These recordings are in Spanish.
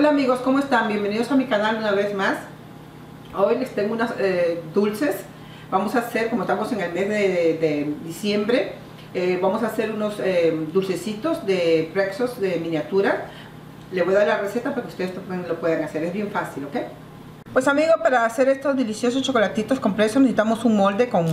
Hola amigos, ¿cómo están? Bienvenidos a mi canal una vez más. Hoy les tengo unas eh, dulces. Vamos a hacer, como estamos en el mes de, diciembre, eh, vamos a hacer unos eh, dulcecitos de prexos de miniatura. Le voy a dar la receta para que ustedes lo puedan hacer. Es bien fácil, ¿ok? Pues amigos, para hacer estos deliciosos chocolatitos con presos necesitamos un molde con,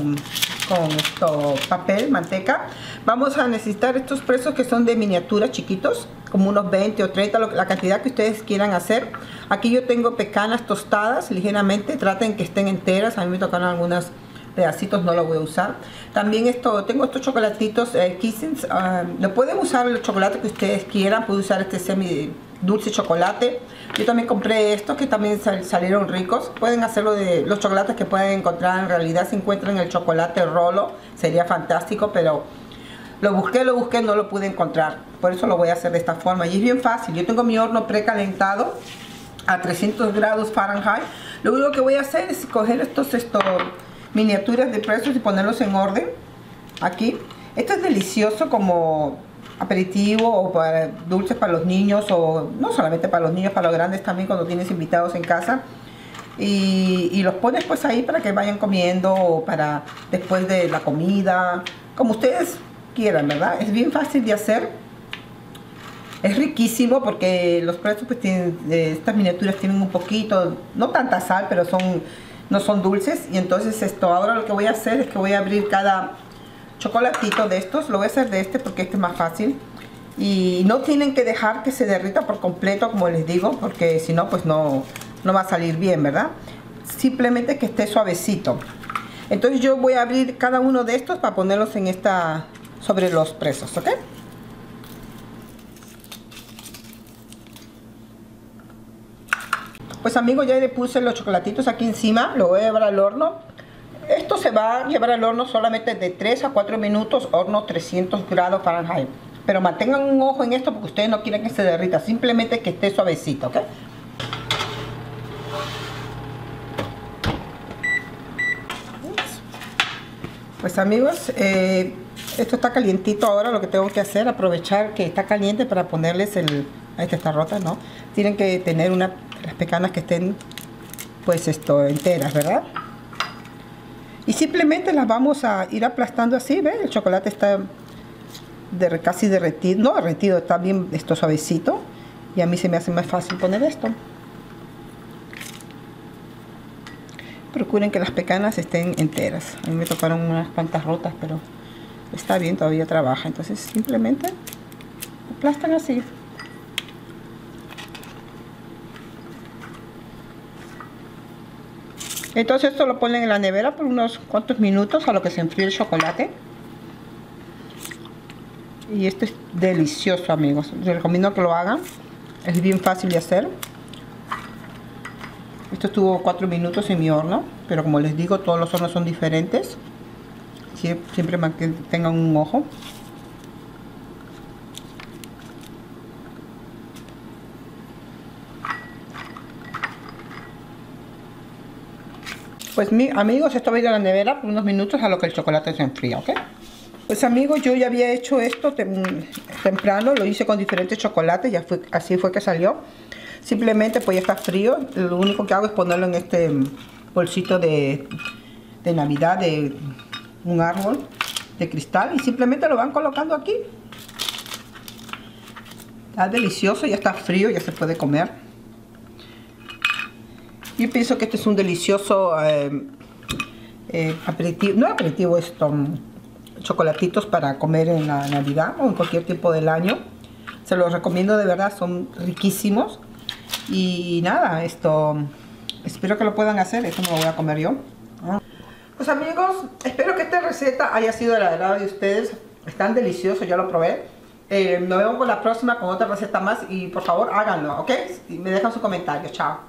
con esto, papel, manteca. Vamos a necesitar estos presos que son de miniatura chiquitos, como unos 20 o 30, la cantidad que ustedes quieran hacer. Aquí yo tengo pecanas tostadas ligeramente, traten que estén enteras, a mí me tocaron algunos pedacitos, no lo voy a usar. También esto, tengo estos chocolatitos eh, Kissings, ah, lo pueden usar el chocolate que ustedes quieran, pueden usar este semi dulce chocolate. Yo también compré estos que también salieron ricos. Pueden hacerlo de los chocolates que pueden encontrar. En realidad si encuentran el chocolate rolo sería fantástico, pero lo busqué, lo busqué, no lo pude encontrar. Por eso lo voy a hacer de esta forma. Y es bien fácil. Yo tengo mi horno precalentado a 300 grados Fahrenheit. Lo único que voy a hacer es coger estos, estos miniaturas de presos y ponerlos en orden. Aquí. Esto es delicioso como aperitivo o para dulces para los niños o no solamente para los niños, para los grandes también cuando tienes invitados en casa. Y, los pones pues ahí para que vayan comiendo o para después de la comida, como ustedes quieran, ¿verdad? Es bien fácil de hacer. Es riquísimo porque los precios pues tienen, eh, estas miniaturas tienen un poquito, no tanta sal, pero son no son dulces. Y entonces esto, ahora lo que voy a hacer es que voy a abrir cada chocolatito de estos. Lo voy a hacer de este porque este es más fácil. Y no tienen que dejar que se derrita por completo, como les digo, porque si no, pues no, no va a salir bien, ¿verdad? Simplemente que esté suavecito. Entonces yo voy a abrir cada uno de estos para ponerlos en esta, sobre los presos, ¿ok? Pues amigos, ya le puse los chocolatitos aquí encima, lo voy a llevar al horno esto se va a llevar al horno solamente de 3 a 4 minutos, horno 300 grados Fahrenheit. Pero mantengan un ojo en esto porque ustedes no quieren que se derrita, simplemente que esté suavecito, ¿ok? Pues amigos, eh, esto está calientito ahora, lo que tengo que hacer, aprovechar que está caliente para ponerles el... Esta está rota, ¿no? Tienen que tener una, las pecanas que estén, pues esto, enteras, ¿verdad? Y simplemente las vamos a ir aplastando así, ¿ven? El chocolate está de, casi derretido, no derretido, está bien esto suavecito. Y a mí se me hace más fácil poner esto. Procuren que las pecanas estén enteras. A mí me tocaron unas cuantas rotas, pero está bien, todavía trabaja. Entonces simplemente aplastan así. Entonces esto lo ponen en la nevera por unos cuantos minutos a lo que se enfríe el chocolate. Y esto es delicioso amigos. Les recomiendo que lo hagan. Es bien fácil de hacer. Esto estuvo cuatro minutos en mi horno. Pero como les digo, todos los hornos son diferentes. Siempre tengan un ojo. Pues mi, amigos, esto va a ir a la nevera por unos minutos a lo que el chocolate se enfría, ¿ok? Pues amigos, yo ya había hecho esto temprano, lo hice con diferentes chocolates, ya fue, así fue que salió. Simplemente pues ya está frío, lo único que hago es ponerlo en este bolsito de, de Navidad de un árbol de cristal y simplemente lo van colocando aquí. Está delicioso, ya está frío, ya se puede comer. Yo pienso que este es un delicioso eh, eh, aperitivo, no aperitivo, esto, chocolatitos para comer en la Navidad o en cualquier tiempo del año. Se los recomiendo de verdad, son riquísimos. Y nada, esto, espero que lo puedan hacer, esto me lo voy a comer yo. Pues amigos, espero que esta receta haya sido de la agrado de ustedes. Están deliciosos, ya lo probé. Eh, nos vemos con la próxima con otra receta más y por favor háganlo, ¿ok? Y me dejan su comentario. Chao.